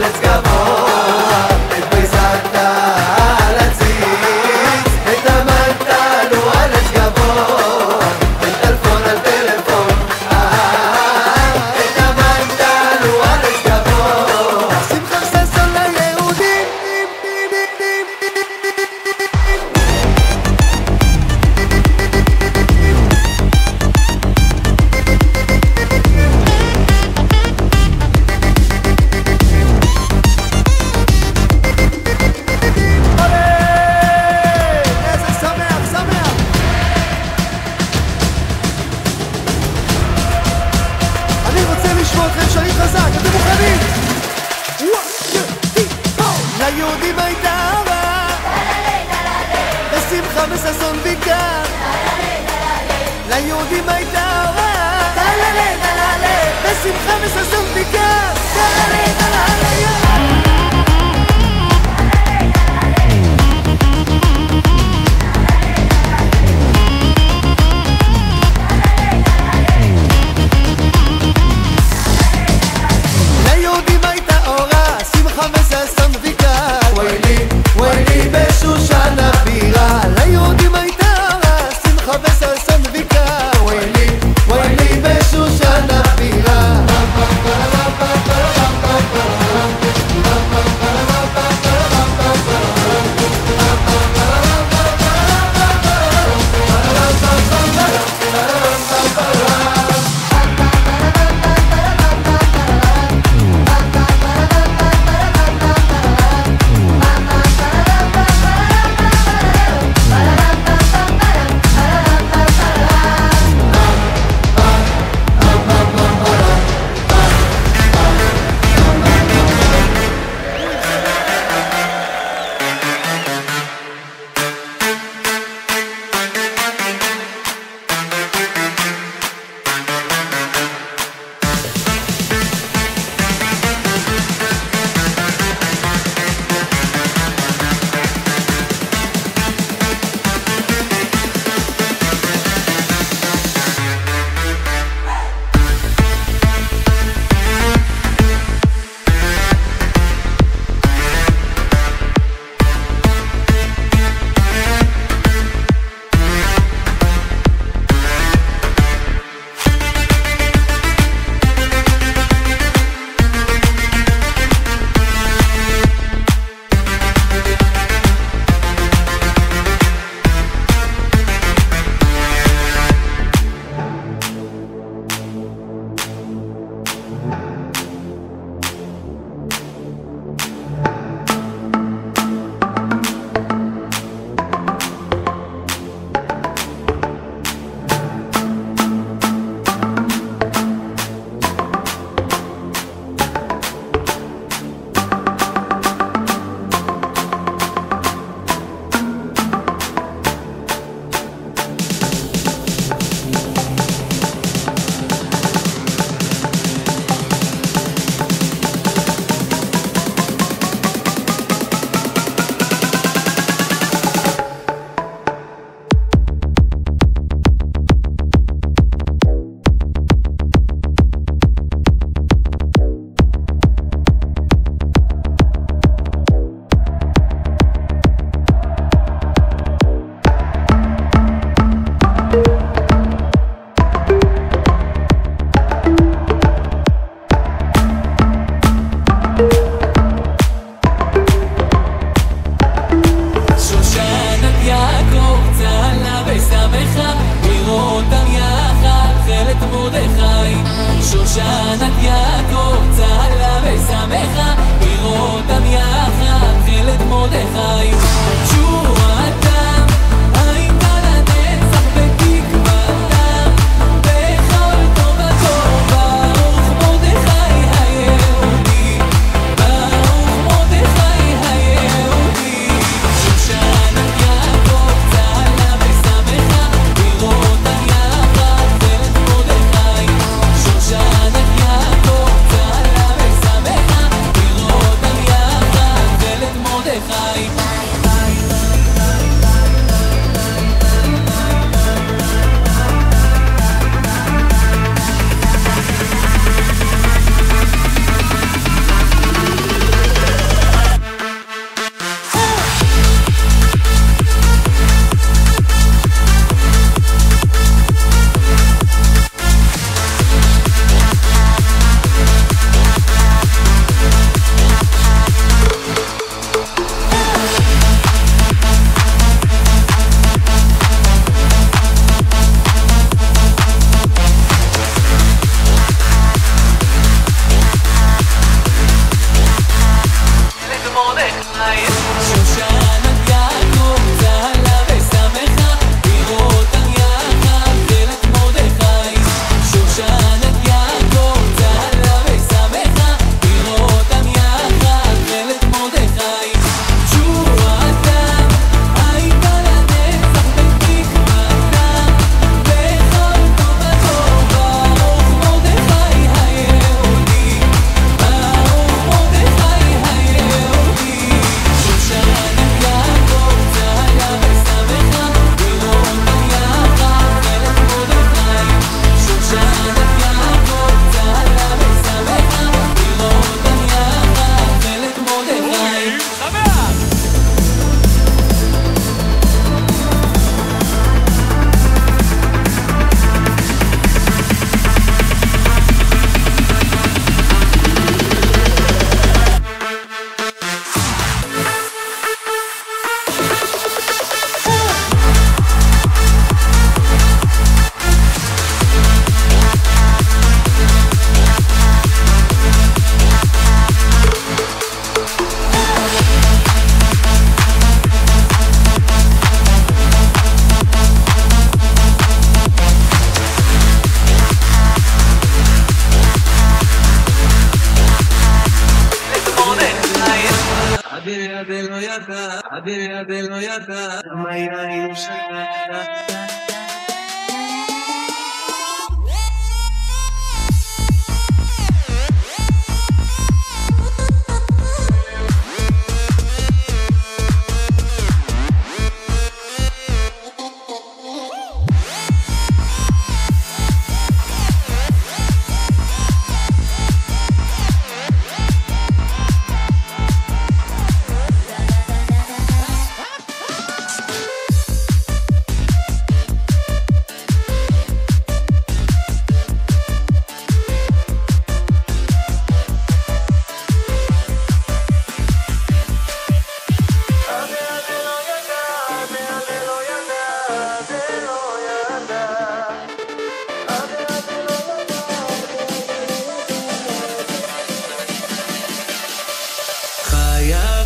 let's go.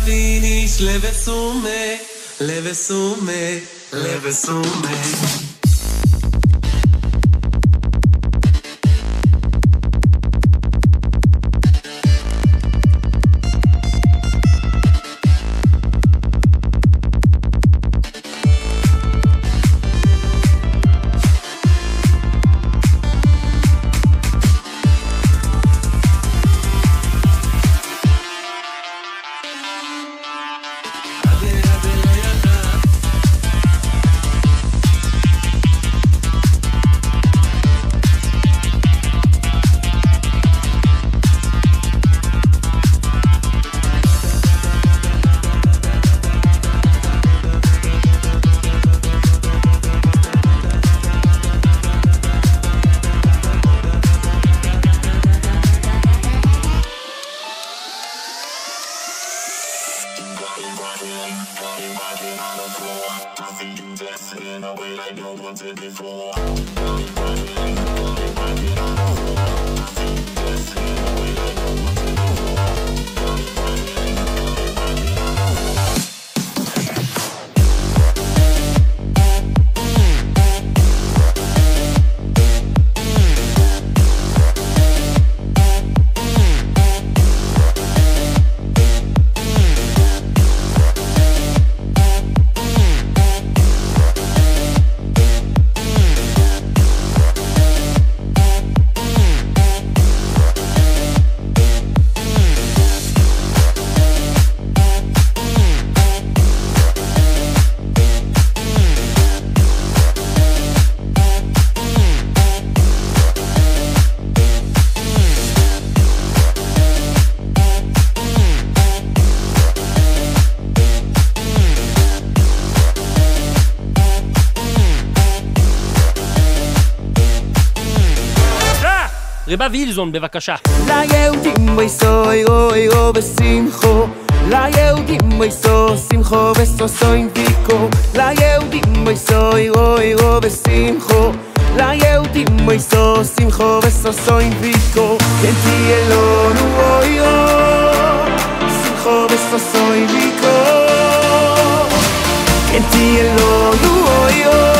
finish, leve sume, leve sume, leve sume. רבה וילזון, בבקשה. ליהודים ויסו אירו אירו ושמחו ליהודים ויסו שמחו וששו עם ויקו ליהודים ויסו אירו אירו ושמחו ליהודים ויסו שמחו וששו עם ויקו כן תהיה לנו אוי אוי שמחו וששו עם ויקו כן תהיה לנו אוי אוי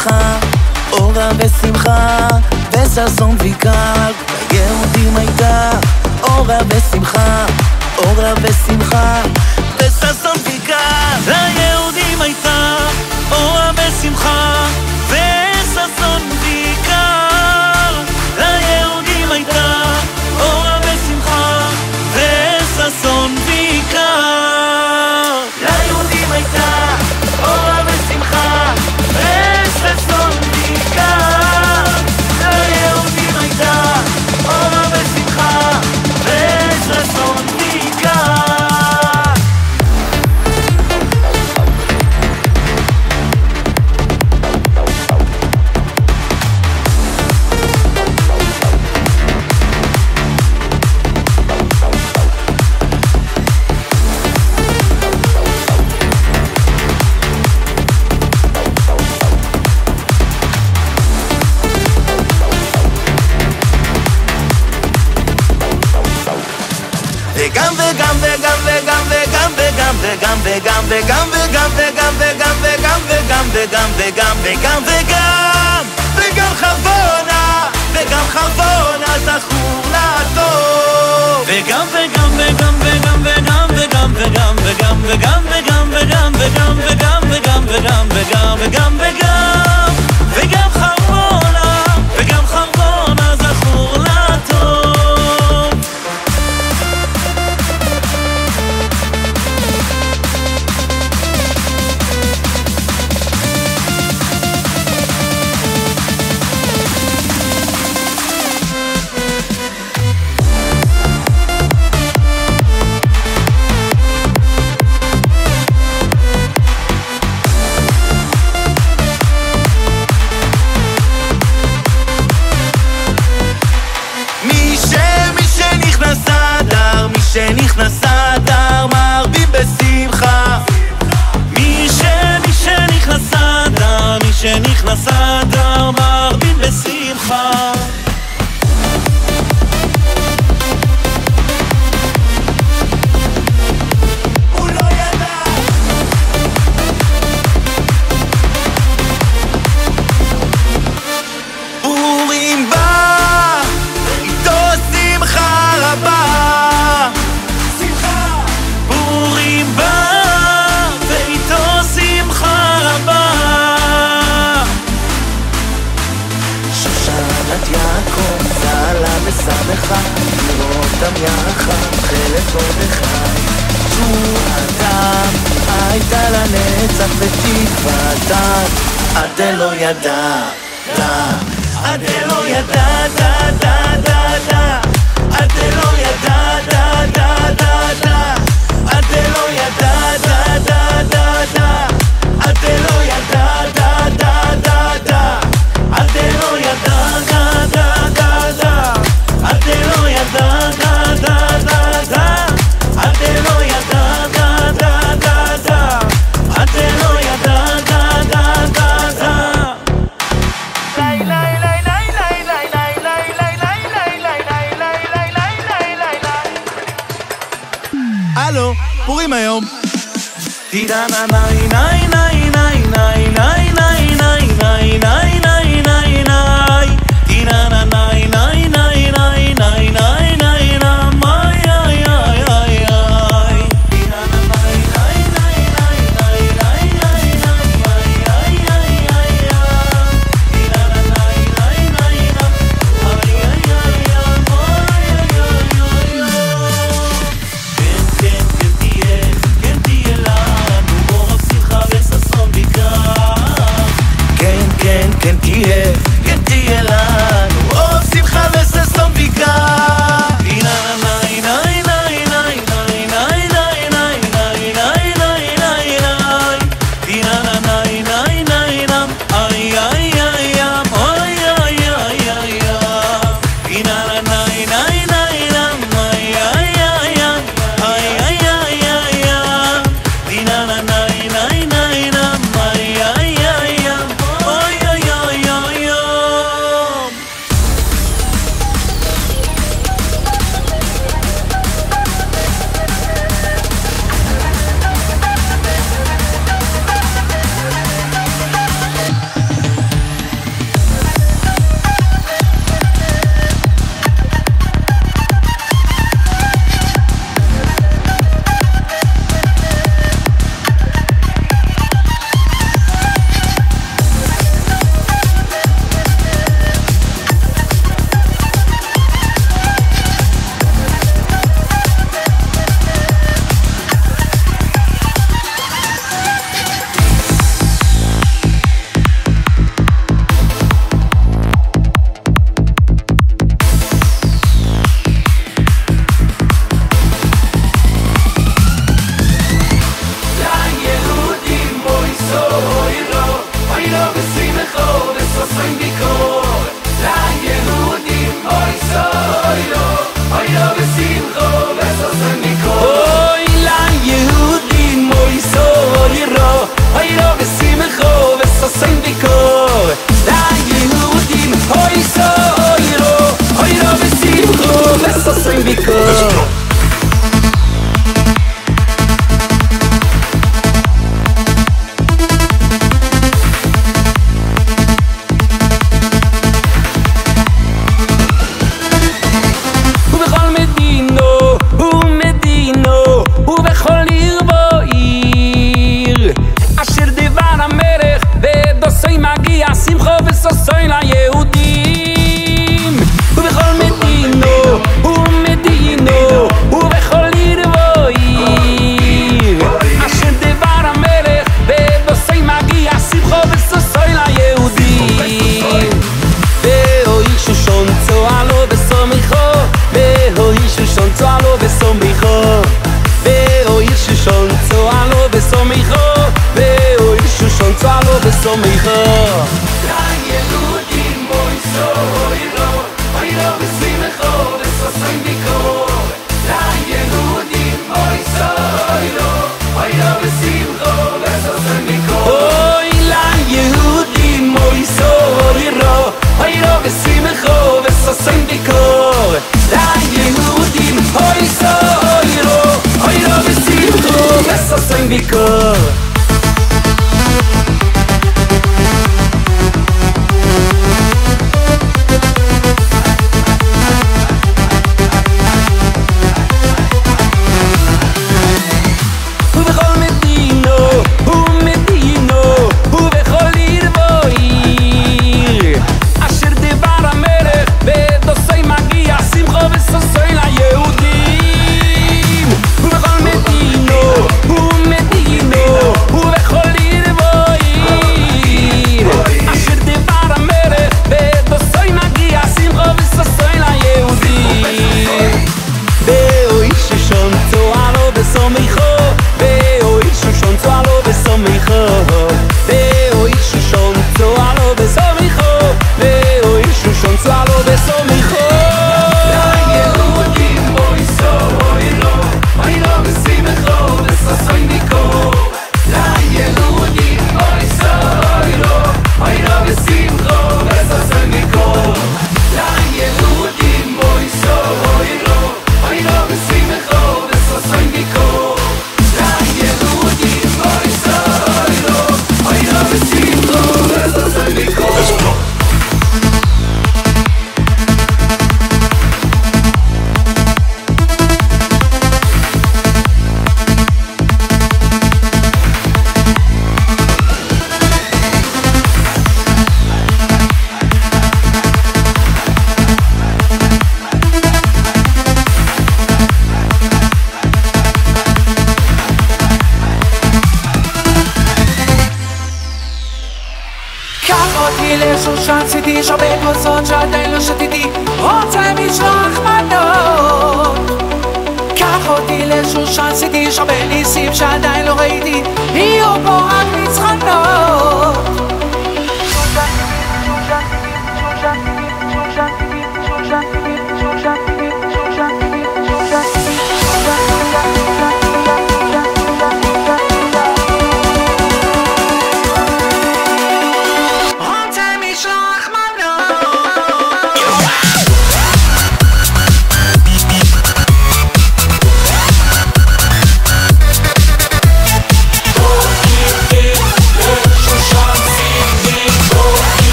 שמחה, אורה ושמחה, וששון ויקר. ליהודים הייתה אורה ושמחה, אורה ושמחה, וששון ויקר. ליהודים הייתה אורה ושמחה. וגם וגם וגם וגם וגם וגם וגם וגם וגם וגם וגם חבונה וגם חבונה זכור לה טוב וגם וגם וגם וגם וגם וגם וגם וגם וגם וגם וגם וגם וגם וגם וגם וגם וגם וגם וגם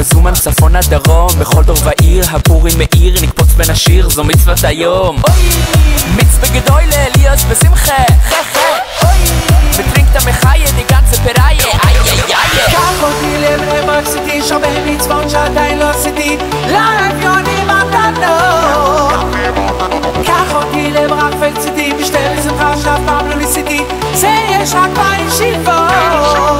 בזומן צפון עד דרום בכל דור ועיר הפורים מאיר נקפוץ בין השיר זו מצוות היום. אוי! מיץ בגדוי לאליוש בשמחה. חה חה אוי בטרינקטה מחיה דיגן צפריה איי איי איי קח אותי לבני מפסידי שווה מצוות שעדיין לא עשיתי. לאביונים מתנות. קח אותי לברח ולצידי משטרת שמחה שאף פעם לא ניסיתי. זה יש רק בישיבות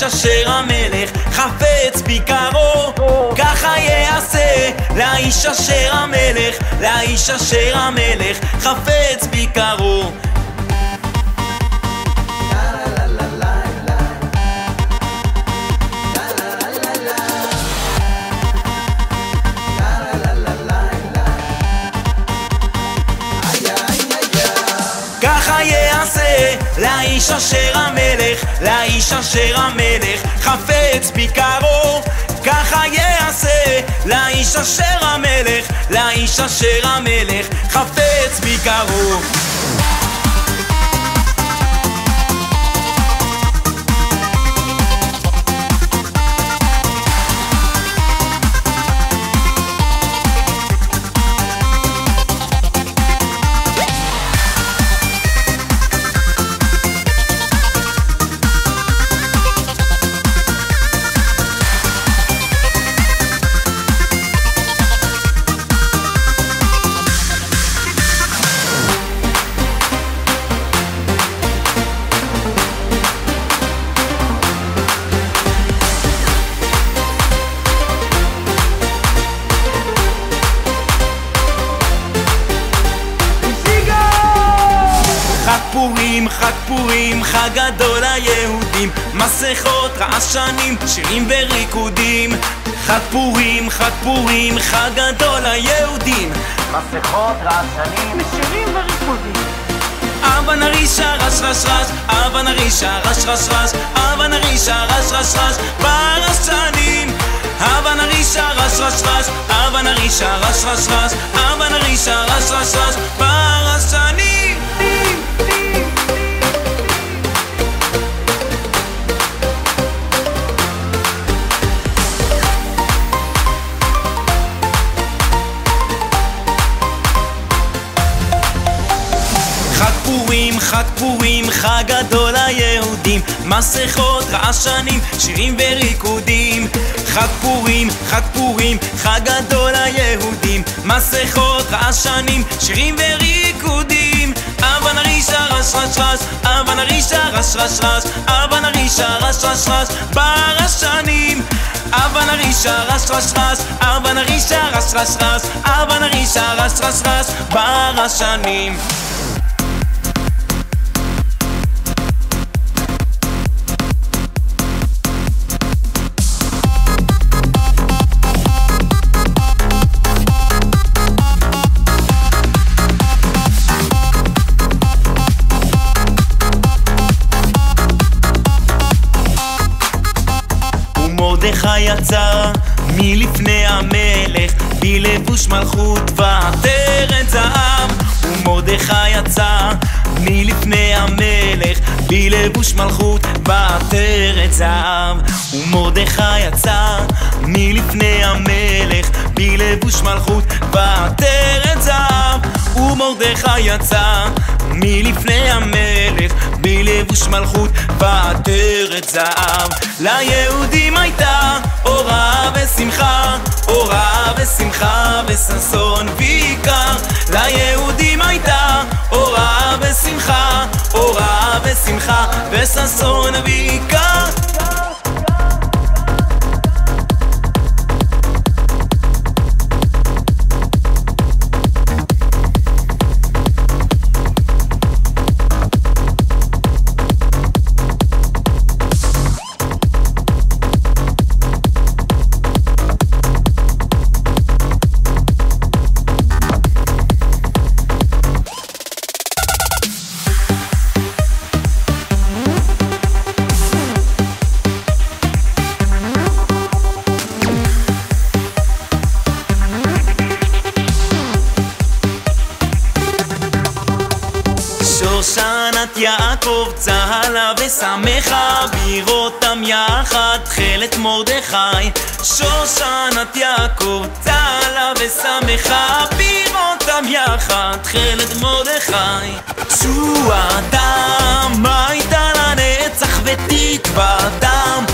איש אשר המלך חפץ ביקרו. ככה יעשה לאיש אשר המלך לאיש אשר המלך חפץ ביקרו. לאיש אשר המלך, לאיש אשר המלך חפץ ביקרו, ככה יעשה. לאיש אשר המלך, לאיש אשר המלך חפץ ביקרו. פורים, חג פורים, חג גדול ליהודים מסכות, רעשנים, שירים וריקודים. חג פורים, חג פורים, חג גדול ליהודים מסכות, רעשנים, שירים וריקודים. אבא נרישה רש רש רש, אבא נרישה רש רש רש, אבא נרישה רש רש רש, ברשנים אבא נרישה רש רש רש, אבא נרישה רש רש רש, אבא נרישה רש רש רש, ברשנים חג פורים, חג גדול ליהודים מסכות, רעשנים, שירים וריקודים חג פורים, חג פורים, חג גדול ליהודים מסכות, רעשנים, שירים וריקודים אבא נרישה רש רש רש, אבא נרישה רש רש רש, אבא נרישה רש רש רש, ברשנים אבא נרישה רש רש רש, אבא נרישה רש רש רש, אבא נרישה רש רש רש, ברשנים יצא מלפני המלך בלבוש מלכות ועטרת זהב ומרדכי יצא מלפני המלך בלבוש מלכות ועטרת זהב ומרדכי יצא מלפני המלך בלבוש מלכות ועטרת זהב ומרדכי יצא מלפני המלך בלבוש מלכות ועטרת זהב. ליהודים הייתה אורה ושמחה אורה ושמחה וששון ועיקר. ליהודים הייתה אורה ושמחה אורה ושמחה וששון ועיקר צהלה ושמחה בראותם יחד תכלת מרדכי שושנת יעקב צהלה ושמחה בראותם יחד תכלת מרדכי. תשועתם הייתה לנצח ותקוותם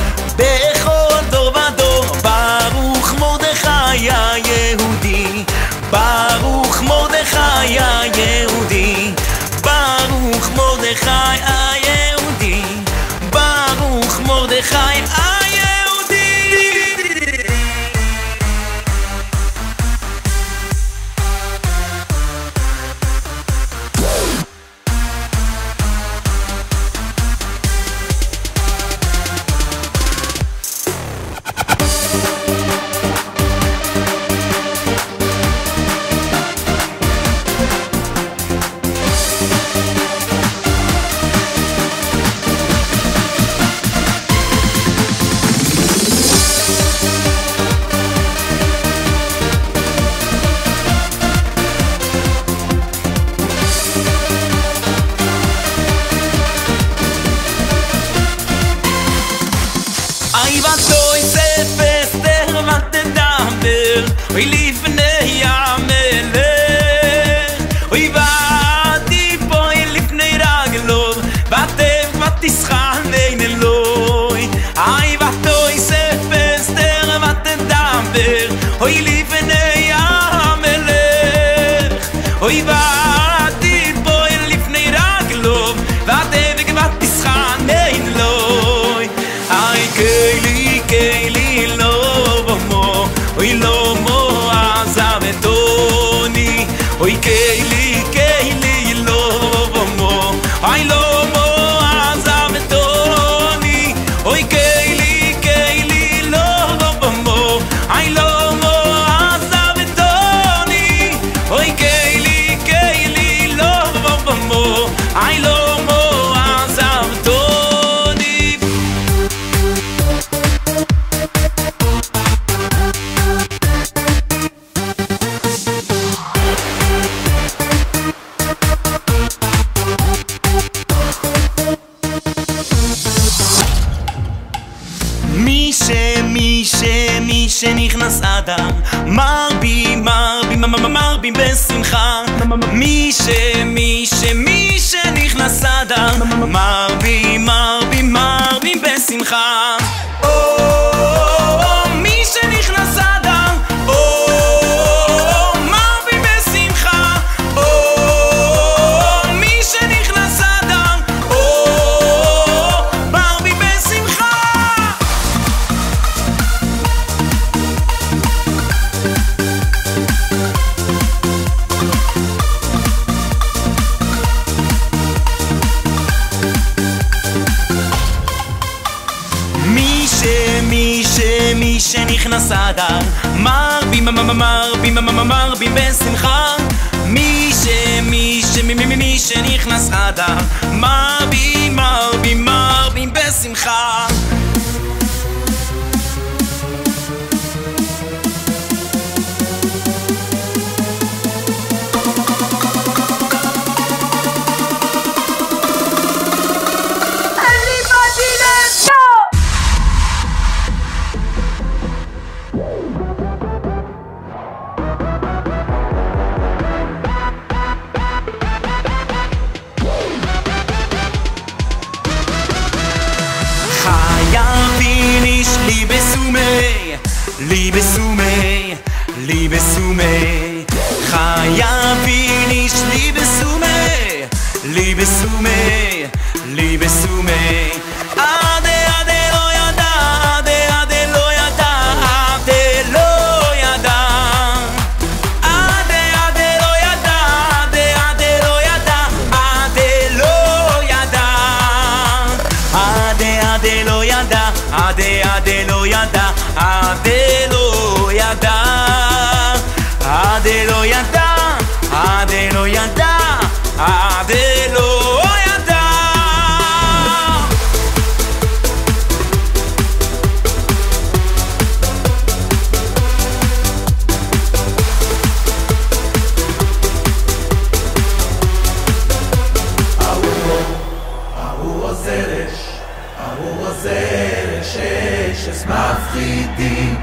מרבים מרבים בשמחה. מי שמי שמי מי מי מי שנכנס חדר מרבים מרבים מרבים בשמחה. ti.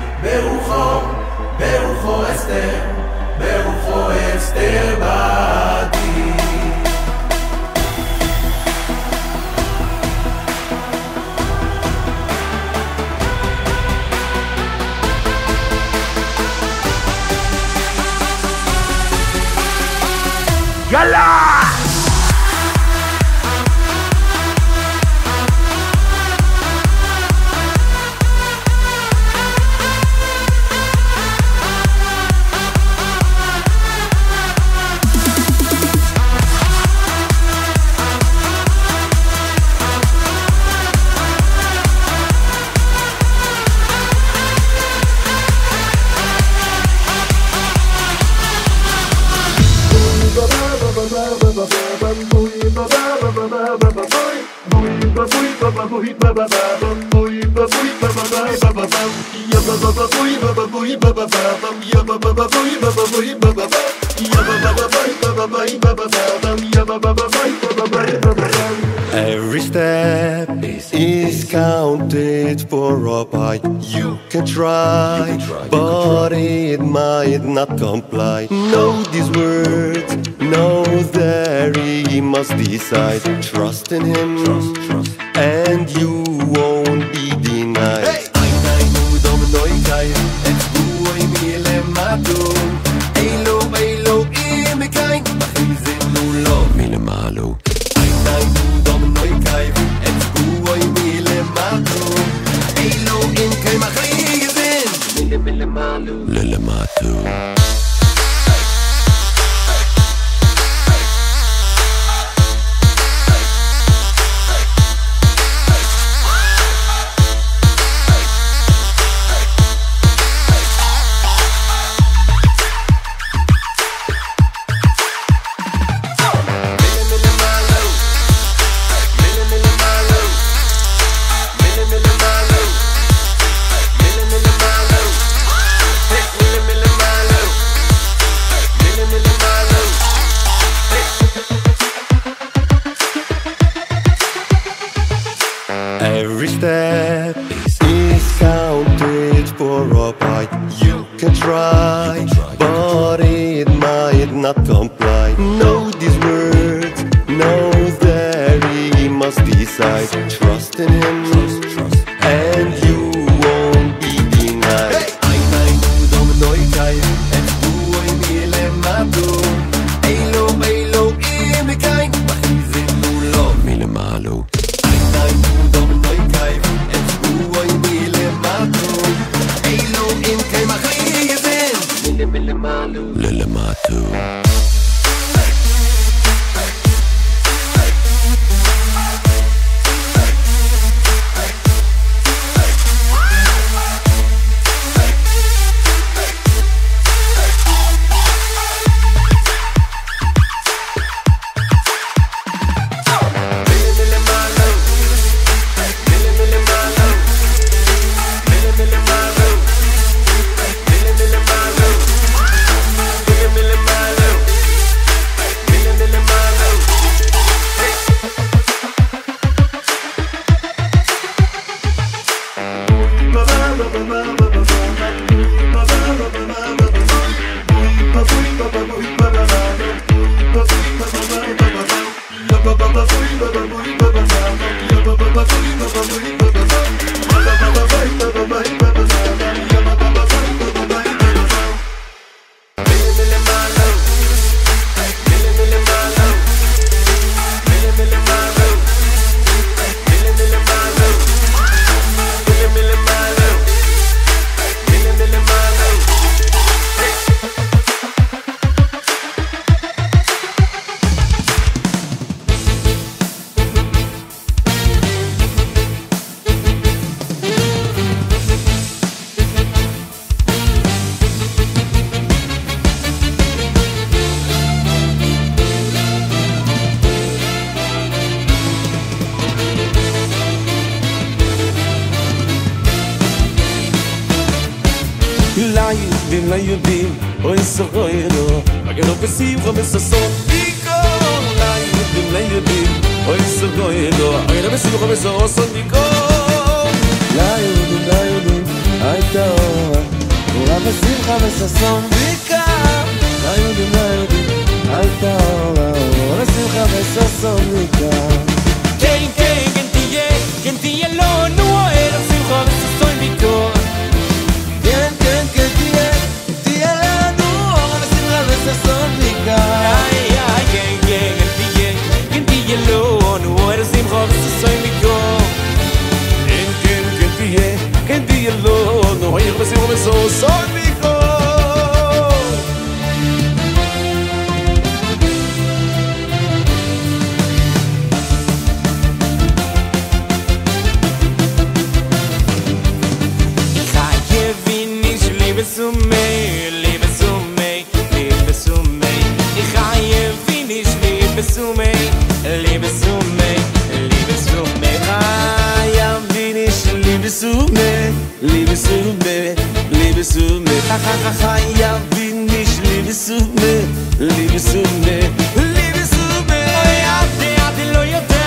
liebe zu mir, liebe zu mir. Ha ha ha ha, ja bin ich, liebe zu mir, liebe zu mir, liebe zu mir. Oh ja, der hat die Leute.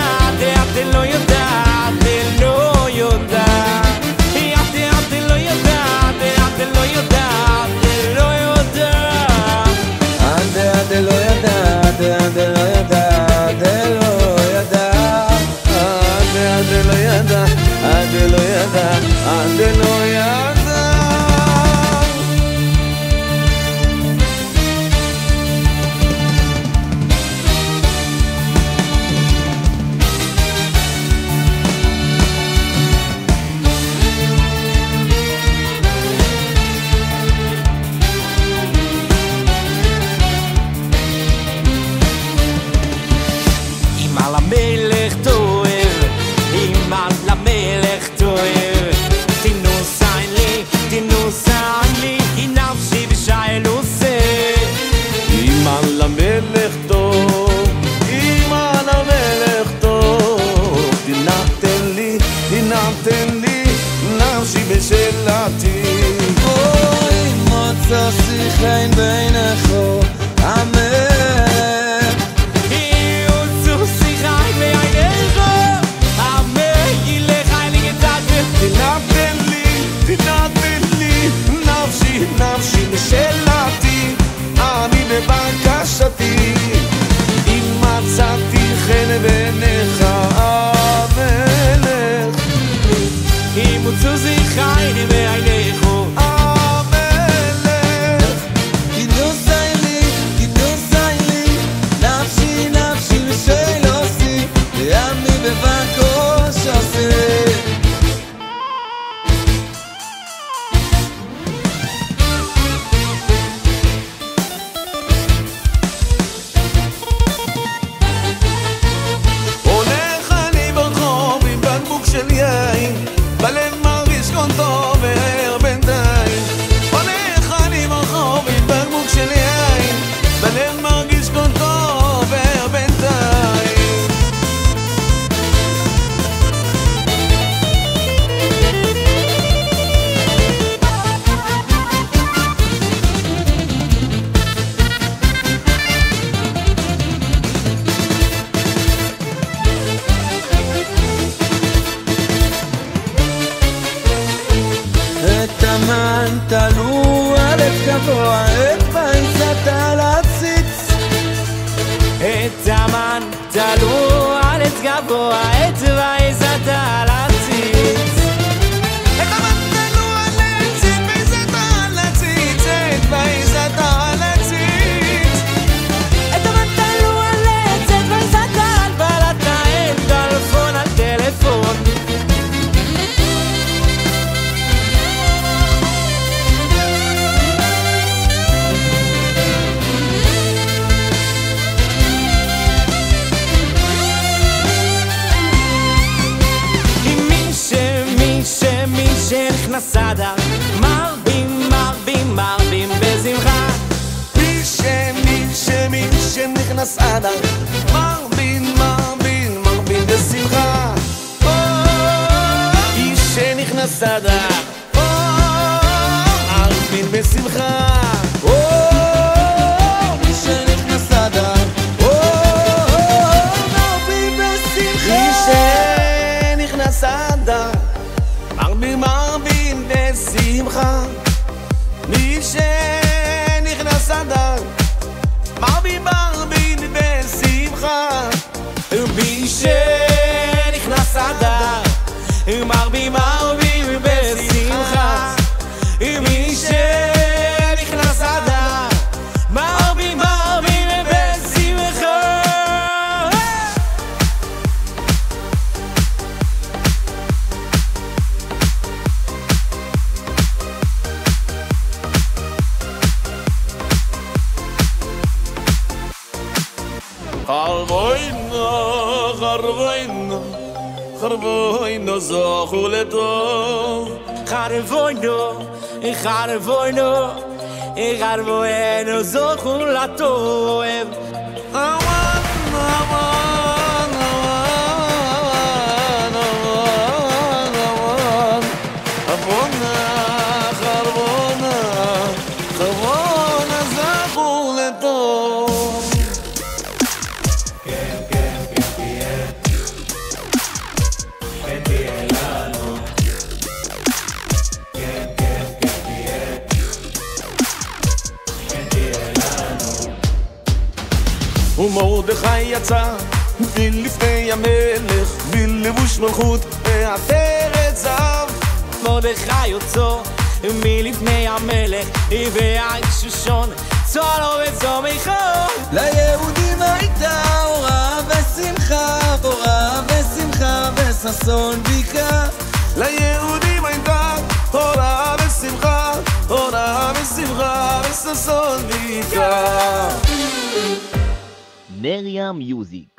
שנכנס אדר מרבין, מרבין בשמחה. מי שנכנס חרבוינו זוכו לטוב. חרבוינו, חרבוינו, חרבוינו זוכו לטוב אמן, אמן, ומרדכי יצא מלפני המלך בלבוש מלכות ועטרת זהב מרדכי יוצא מלפני המלך ועד שושון צולו וצומחו ליהודים הייתה אורה ושמחה, אורה ושמחה וששון בקעה. ליהודים הייתה אורה ושמחה, אורה ושמחה וששון בקעה. Neria Music.